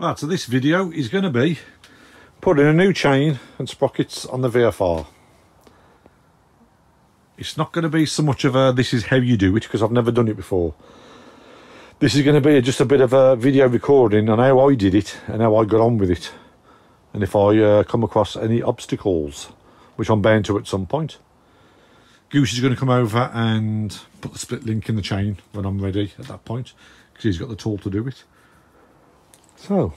Right, so this video is going to be putting a new chain and sprockets on the VFR. It's not going to be so much of a this is how you do it because I've never done it before. This is going to be just a bit of a video recording on how I did it and how I got on with it. And if I uh, come across any obstacles, which I'm bound to at some point. Goose is going to come over and put the split link in the chain when I'm ready at that point because he's got the tool to do it. So,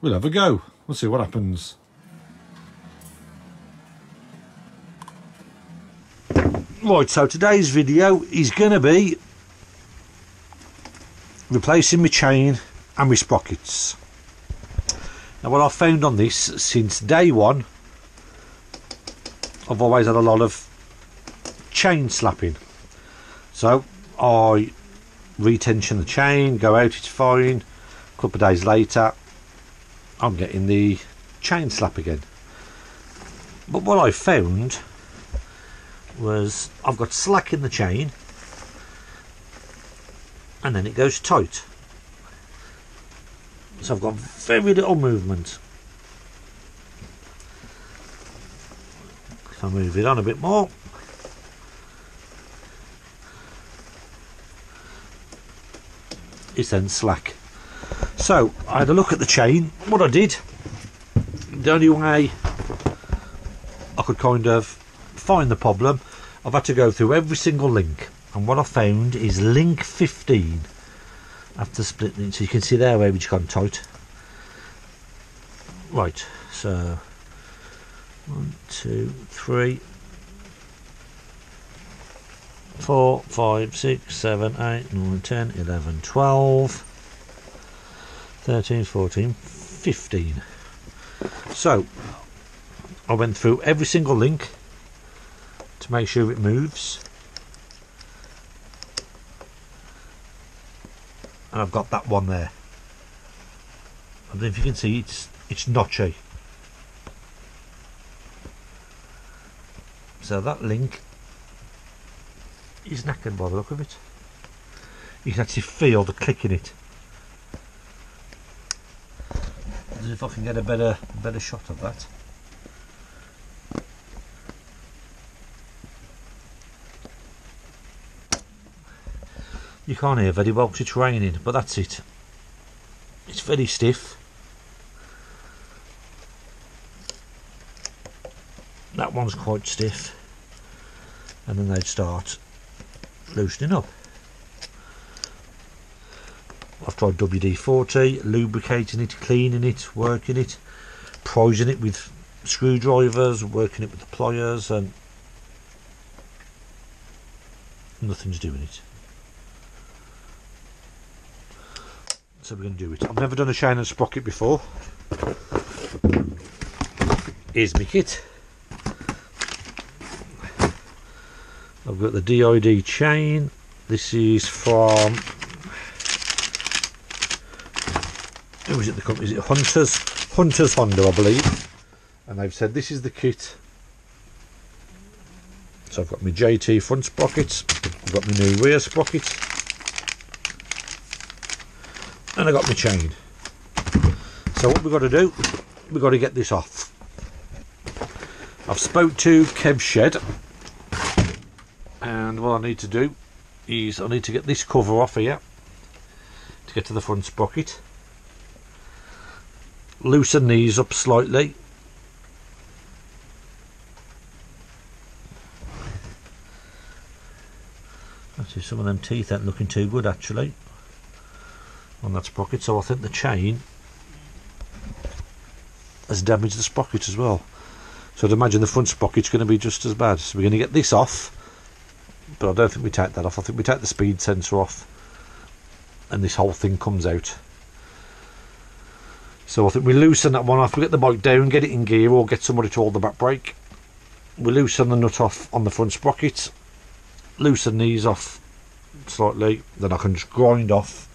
we'll have a go. We'll see what happens. Right, so today's video is going to be replacing my chain and my sprockets. Now what I've found on this since day one, I've always had a lot of chain slapping. So I retension the chain, go out, it's fine couple of days later I'm getting the chain slap again. But what I found was I've got slack in the chain and then it goes tight. So I've got very little movement. If I move it on a bit more it's then slack so I had a look at the chain. What I did, the only way I could kind of find the problem, I've had to go through every single link. And what I found is link 15 after splitting it. So you can see there where it's gone tight. Right, so one, two, three, four, five, six, seven, eight, nine, ten, eleven, twelve. 13, 14, 15. So I went through every single link to make sure it moves. And I've got that one there. Know if you can see it's it's notchy. So that link is knackered by the look of it. You can actually feel the click in it. If I can get a better better shot of that. You can't hear very well because it's raining, but that's it. It's very stiff. That one's quite stiff. And then they'd start loosening up. I've tried WD-40, lubricating it, cleaning it, working it, prising it with screwdrivers, working it with the pliers and nothing's doing it. So we're going to do it. I've never done a chain and sprocket before. Here's my kit. I've got the DID chain. This is from who is it the company is it Hunters? Hunters Honda I believe. And they've said this is the kit. So I've got my JT front sprockets I've got my new rear sprocket and I got my chain. So what we've got to do we've got to get this off. I've spoke to Kev Shed and what I need to do is I need to get this cover off here to get to the front sprocket loosen these up slightly. Actually, some of them teeth aren't looking too good actually on that sprocket so I think the chain has damaged the sprocket as well. So I'd imagine the front sprocket's going to be just as bad. So we're going to get this off but I don't think we take that off. I think we take the speed sensor off and this whole thing comes out so I think we loosen that one off, we get the bike down, get it in gear or get somebody to hold the back brake. We loosen the nut off on the front sprocket, loosen these off slightly, then I can just grind off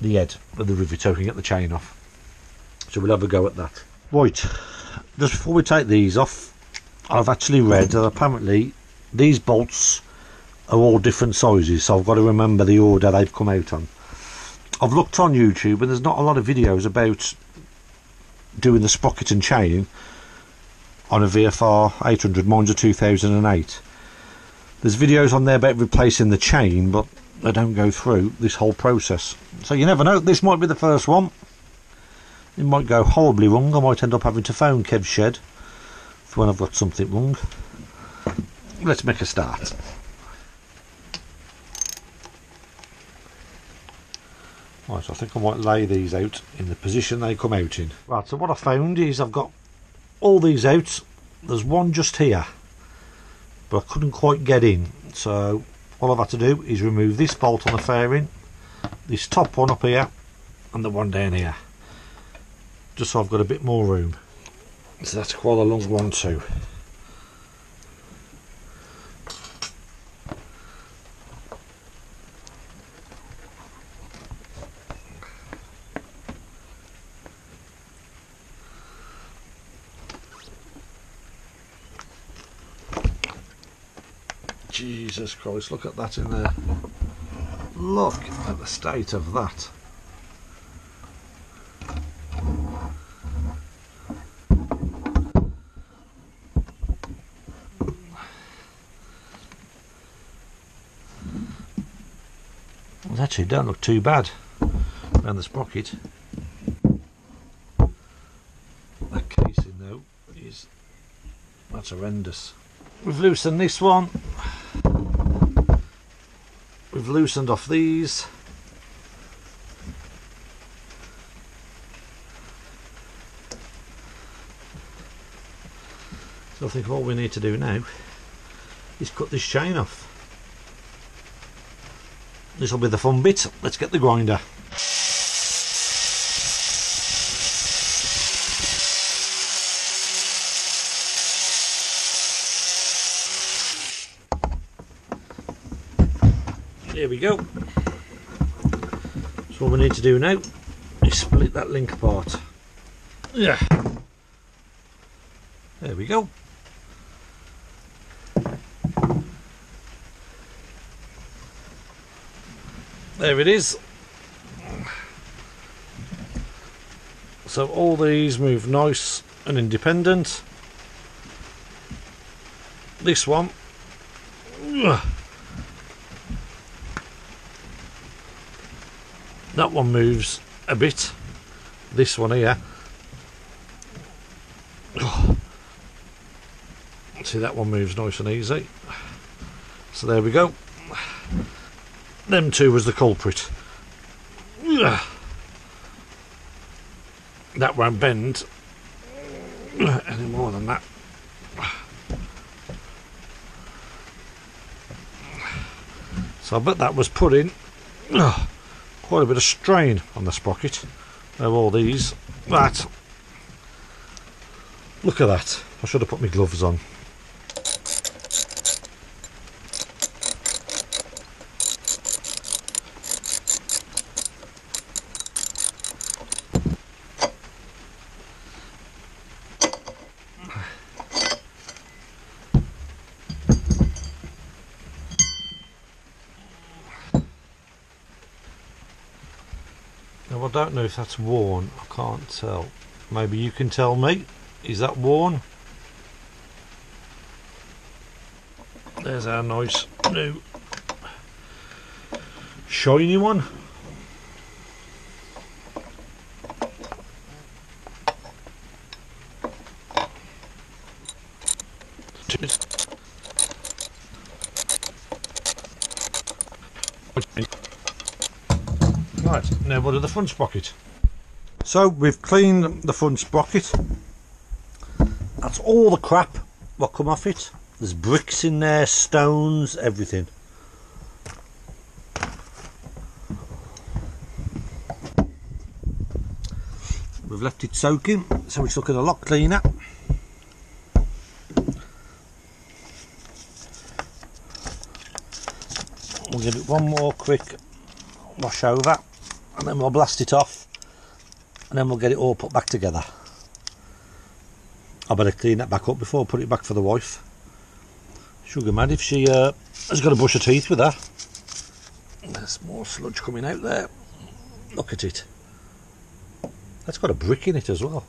the head of the rivet so I can get the chain off. So we'll have a go at that. Right, just before we take these off, I've actually read that apparently these bolts are all different sizes, so I've got to remember the order they've come out on I've looked on YouTube and there's not a lot of videos about doing the sprocket and chain on a VFR 800 mine's a 2008 there's videos on there about replacing the chain but they don't go through this whole process. So you never know this might be the first one. It might go horribly wrong I might end up having to phone Kev Shed for when I've got something wrong. Let's make a start Right, so I think I might lay these out in the position they come out in. Right, so what I found is I've got all these out. There's one just here, but I couldn't quite get in. So all I've had to do is remove this bolt on the fairing, this top one up here, and the one down here. Just so I've got a bit more room. So that's quite a long one too. Jesus Christ, look at that in there. Look at the state of that. Well, actually don't look too bad around the sprocket. That casing though is that's horrendous. We've loosened this one We've loosened off these. So I think all we need to do now is cut this chain off. This will be the fun bit. Let's get the grinder. Go. So what we need to do now is split that link apart. Yeah. There we go. There it is. So all these move nice and independent. This one that one moves a bit. This one here. Oh. see that one moves nice and easy. So there we go. Them two was the culprit. That won't bend any more than that. So I bet that was put in quite a bit of strain on the sprocket of all these. That. Look at that. I should have put my gloves on Now I don't know if that's worn, I can't tell. Maybe you can tell me. Is that worn? There's our nice new shiny one. Right, now what of the front sprocket? So we've cleaned the front sprocket. That's all the crap what come off it. There's bricks in there, stones, everything. We've left it soaking, so it's looking a lot cleaner. We'll give it one more quick wash over and then we'll blast it off and then we'll get it all put back together I better clean that back up before I put it back for the wife sugar mad if she uh, has got to brush her teeth with that there's more sludge coming out there Look at it. That's got a brick in it as well.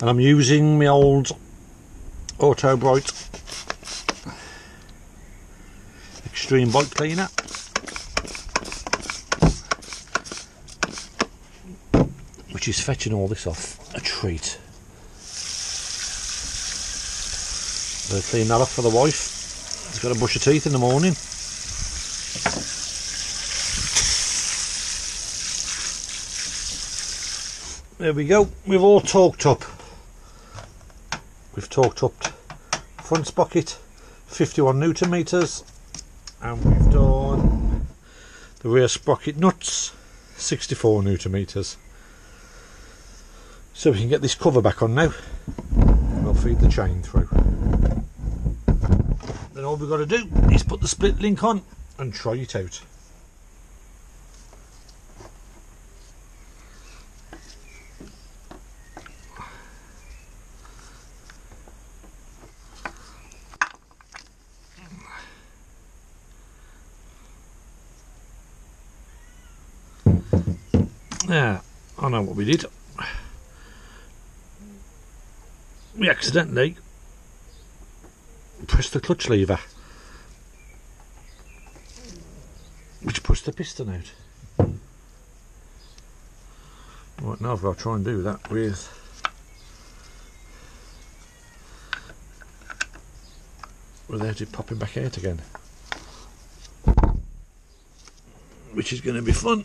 And I'm using my old Autobrite Extreme Bike Cleaner. Is fetching all this off. A treat. Better clean that off for the wife. She's got to brush her teeth in the morning. There we go. We've all talked up. We've talked up front sprocket 51 newton meters and we've done the rear sprocket nuts 64 newton meters. So we can get this cover back on now. We'll feed the chain through. Then all we've got to do is put the split link on and try it out. Yeah, I know what we did. We accidentally pressed the clutch lever, which pushed the piston out. Right, now to try and do that with without it popping back out again. Which is going to be fun.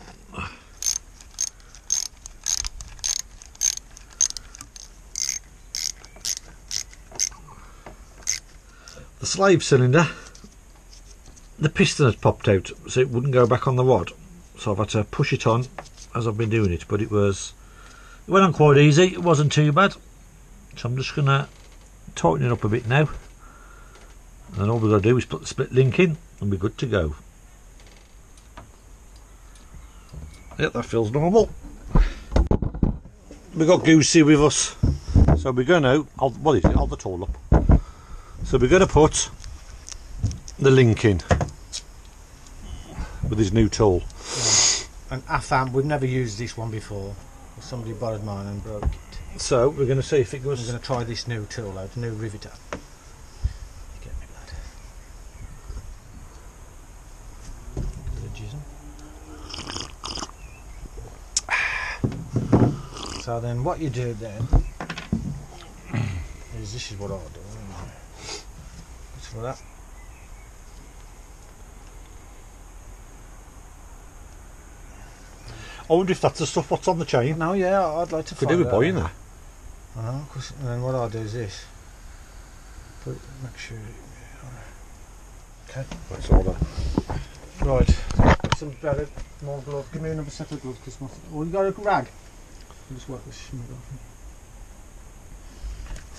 The slave cylinder the piston had popped out so it wouldn't go back on the rod. So I've had to push it on as I've been doing it but it was it went on quite easy. It wasn't too bad. So I'm just gonna tighten it up a bit now. And then all we've got to do is put the split link in and we're good to go. Yep that feels normal. We've got Goosey with us. So we're going to hold, what is it, hold the tool up so we're going to put the link in with his new tool. An AFAM, we've never used this one before. Somebody borrowed mine and broke it. So we're going to see if it We're goes. going to try this new tool out, new riveter. Get me lad. So then what you do then is this is what I'll do. What's for that? I wonder if that's the stuff what's on the chain. No, yeah, I'd like to Could find do with out. buying that. I know, 'cause- and then what I'll do is this. Put, make sure. Okay. That's all that. Right. Some better, more gloves. Give me another set of gloves, because my. Oh, you got a rag? I'll just work this smooth off.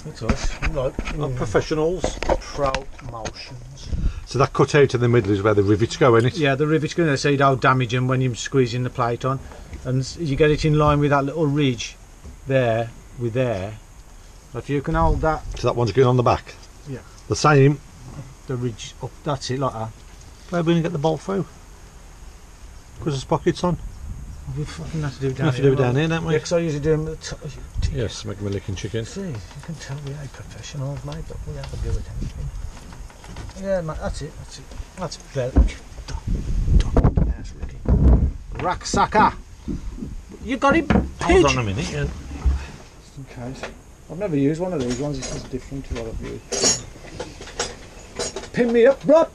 That's us. Right. Not mm. professionals. Pro motions. So that cut out in the middle is where the rivets go in it. Yeah, the rivet's going to say don't damage them when you're squeezing the plate on, and you get it in line with that little ridge there, with there. If you can hold that, So that one's going on the back. Yeah. The same. the ridge up. That's it, like that. Where are we going to get the bolt through? Because the pockets on. We fucking have to do it We down have to do it down here, don't we? we? Yeah, 'cause I usually do them at the top. Yes, make me licking chicken. See, you can tell we ain't professionals, mate, but we have to do it anything. Yeah, mate, that's it, that's it. That's very That's Ricky. Racksucker! You got him, Hold on a minute. Yeah. Just in case. I've never used one of these ones, this is different to what I've used. Pin me up, bro!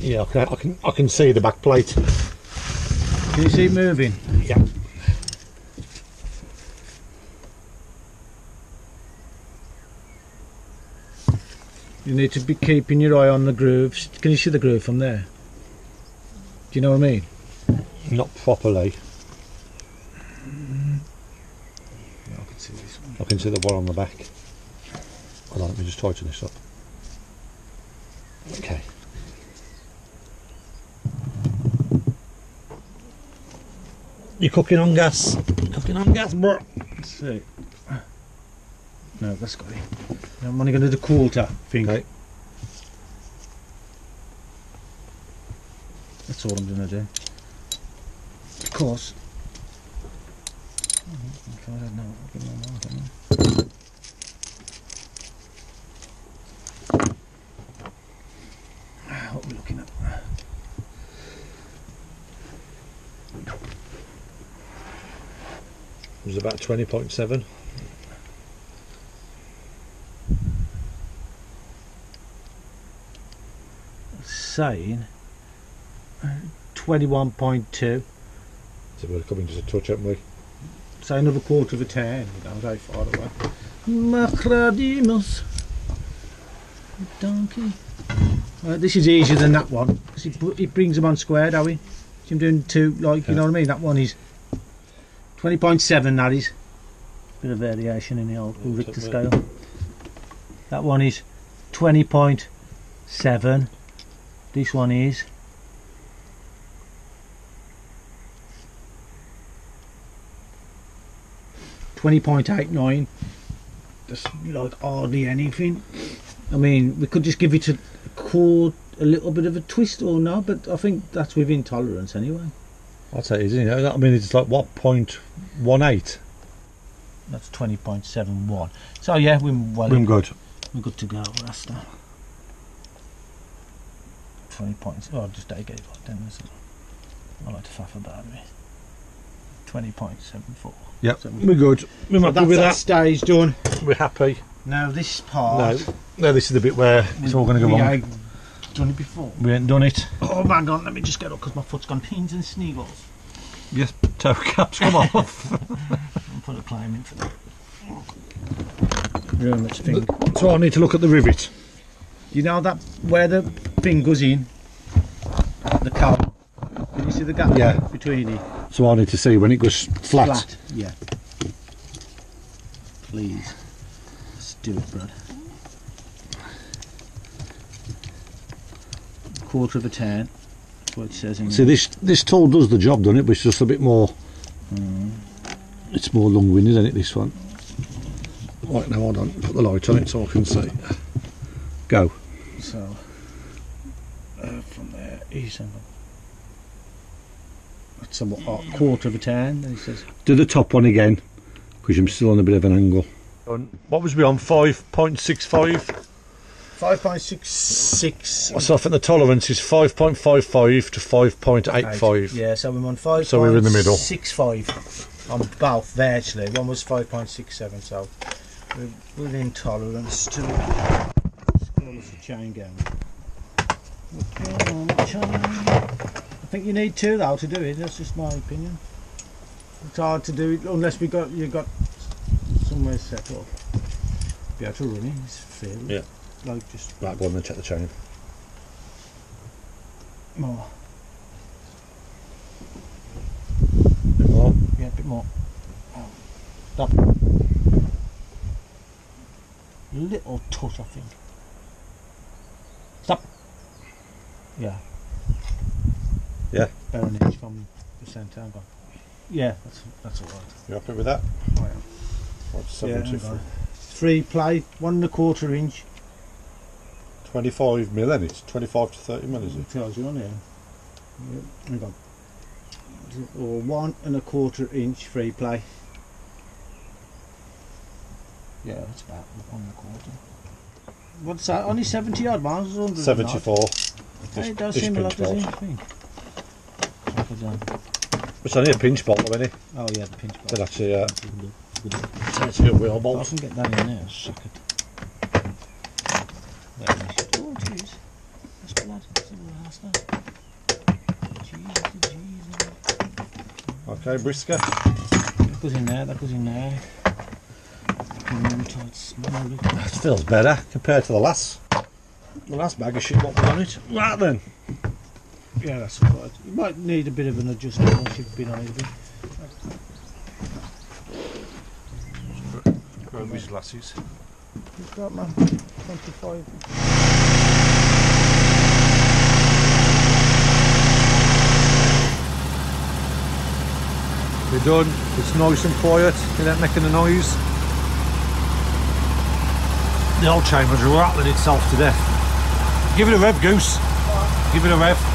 Yeah, I can, I can I can see the back plate. Can you see it moving? Yeah. You need to be keeping your eye on the grooves. Can you see the groove from there? Do you know what I mean? Not properly. I can see this one. I can see the one on the back. Hold on, let me just tighten this up. Okay. You're cooking on gas. Cooking on gas, bro. Let's see. No, that's got it. I'm only going to do the quarter thing. Okay. That's all I'm going to do. Of course. Oh, if I don't know, I'll give them a mark, haven't I? What are we looking at? It was about 20.7. Saying uh, 21.2. So we're coming just a touch, haven't we? Say another quarter of a ten. We don't go far away. Macradimus. Donkey. Uh, this is easier than that one. 'cause It, br- it brings them on squared, are we? See him doing two, like, you know what I mean? That one is 20.7, that is. Bit of variation in the old Yeah, Richter scale. That one is 20.7. This one is Twenty point eight nine. Just like hardly anything. I mean, we could just give it a chord, a little bit of a twist or no, but I think that's within tolerance anyway. I'd say it is, isn't it? I mean, it's like, what, point one eight? That's twenty point seven one. So yeah, we're well, I'm good. we're good to go. That's that. Twenty points. Oh, I'll just take it like then. isn't it? I like to faff about it. Twenty point seven four. Yep, So- we're good. We're So happy with that that. stage done. We're happy. Now this part. No, no, this is the bit where it's all going to go we wrong. ain't done it before. We ain't done it. Oh, hang on, let me just get up because my foot's gone pins and sneagles. Yes, toe caps come off. I'll put a climb in for that. Very much thing. so I need to look at the rivet. You know that where the thing goes in? The cone. Can you see the gap Yeah. between it? So I need to see when it goes flat. Yeah. Please. Let's do it, Brad. Quarter of a ten. That's what it says in See, this this tool does the job, doesn't it? But it's just a bit more. It's more long-winded, isn't it? This one. Right now, hold on. Put the light on it so I can see. Go. So, uh, from there, he's on That's a what, a quarter of a ten. Then he says, Do the top one again, because I'm still on a bit of an angle. What was we on? Five point six five. Five point six six. Oh, so I think the tolerance is five point five five to five point eight five. Yeah, so we're on five. So we're in the middle. Six five on both there actually. One was five point six seven, so we're within tolerance to Let's the chain going. Okay, on the chain. I think you need two though to do it. That's just my opinion. It's hard to do it unless we got you got somewhere set up. Be able to run it. It's fair. Yeah. Like just Right, go on then, check the chain. more. Bit more. Yeah, a bit more. Stop. Little touch, I think. Stop. Yeah. Yeah. An inch from the centre. hang on. Yeah, that's that's all right. You happy with that? I am. What's Yeah, two on. Three play, one and a quarter inch. Twenty-five mil. Then it's twenty-five to thirty mil, is it? Tells you on here. Yep, hang on. Or one and a quarter inch free play. Yeah, that's about one and a quarter. What's that? Only 70 odd miles? 100 and. Seventy-four. Hey, it does this seem a lot, pinch doesn't bolt. it? Think. Check it down. It's only a pinch bolt, though, isn't it? Oh yeah, the pinch But that's actually, uh, Good. it's a good wheel I bolt. can get that in there, suck it. There it is. Oh, jeez. That's blood. That's a little house now. Jesus, Jesus. Okay, brisker. That goes in there, that goes in there. Tight smell. It feels better compared to the last. The last bag of shit what was on it. Right then. Yeah, that's all right. You might need a bit of an adjustment once you've been over it. Grab his glasses. You've got man. 25. We're done. It's nice and quiet. It ain't making a noise. The old chamber's rattling itself to death. Give it a rev, Goose. Give it a rev.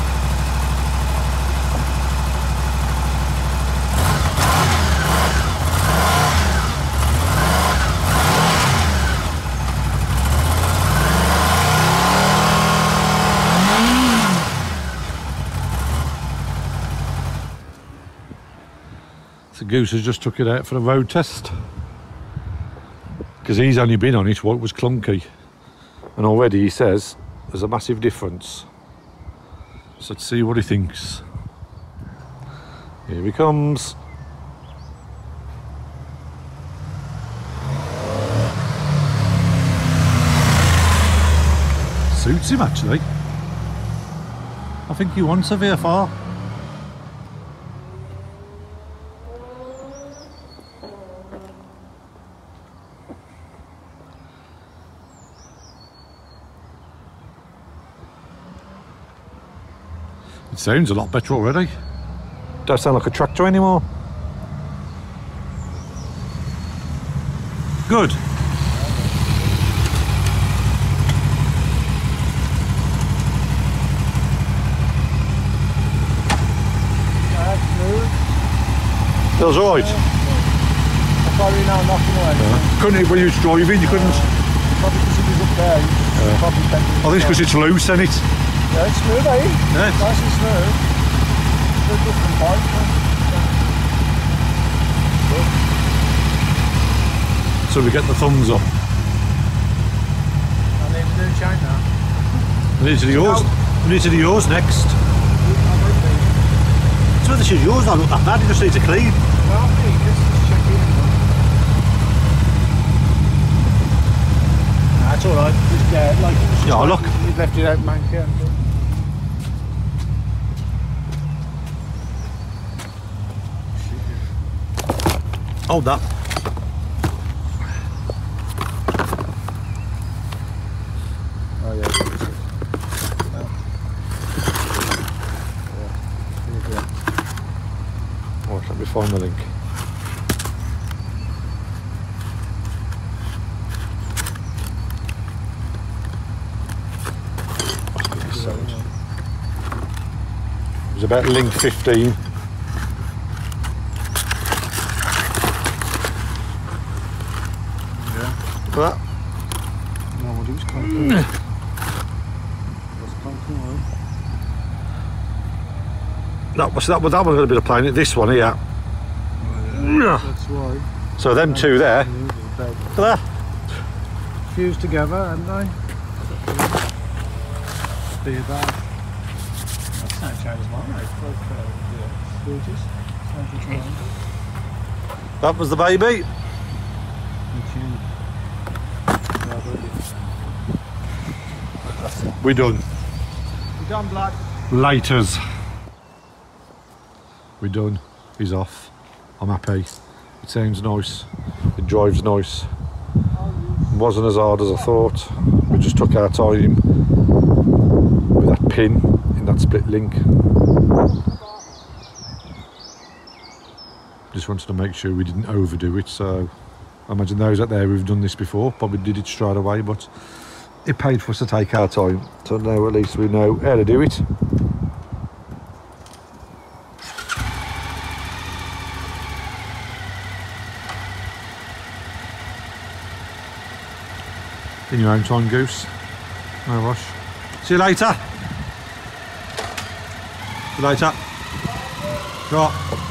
Goose has just took it out for a road test. Because he's only been on it it was clunky. And already he says there's a massive difference. So let's see what he thinks. Here he comes. Suits him actually. I think he wants a VFR. Sounds a lot better already. Don't sound like a tractor anymore. Good. That's smooth. Feels alright. I uh, probably now knocking away. Couldn't it when you was driving, you couldn't. Probably because it was up there. You probably I think it's because it's loose, isn't it? Yeah, it's smooth, eh? Nice and smooth. Good different bike. So we get the thumbs up. I need to do now. We need to do yours. We need to do yours next. So this is yours, not look that bad, it just needs a clean. Well, me, just check in. That's alright. Just, uh, like, it's Yeah, like look. You left it out, man. Yeah. Oh, Hold up. Oh, yeah. Oh, let me find the link. It was about link 15. Yeah. That. No, what he was conking. was conking oil. That was that. Well, that was going to be the plane. This one here. That's why. So them two there. They There. fused together, haven't they? Be about. That's not changed my mate. Like, uh, yeah, Fuses. Sounds like triangle. That was the baby. Machine. Yeah, but We done. You done, blood? Lighters. We done. He's off. I'm happy. It sounds nice. It drives nice. It wasn't as hard as I thought. We just took our time with that pin in that split link. Just wanted to make sure we didn't overdo it. So I imagine those out there who've done this before probably did it straight away, but it paid for us to take our time. So now at least we know how to do it. In your own time, Goose. No rush. See you later. See you later. Go.